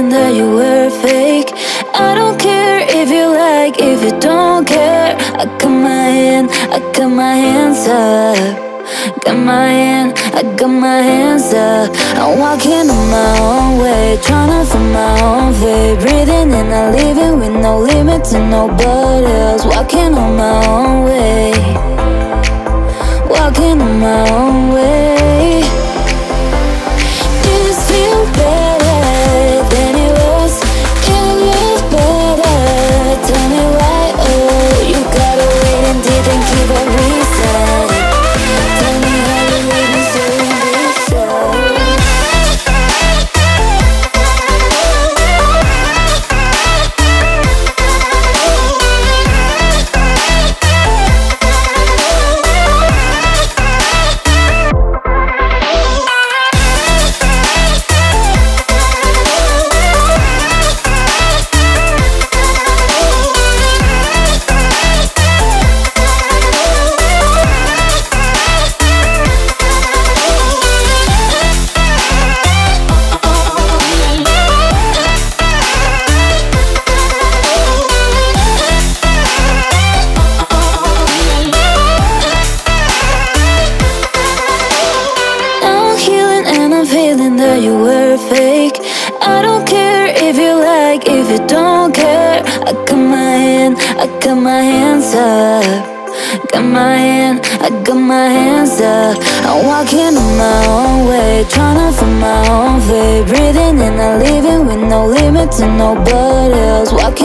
that you were fake. I don't care if you like, if you don't care. I got my hand, I got my hands up. Got my hand, I got my hands up. I'm walking on my own way, trying to find my own way. Breathing in and leaving with no limit to nobody else. Walking on my own way, walking on my own way. That you were fake. I don't care if you like, if you don't care. I got my hand, I got my hands up. Got my hand, I got my hands up. I'm walking on my own way, trying to find my own way. Breathing in and leaving with no limit to nobody else. Walking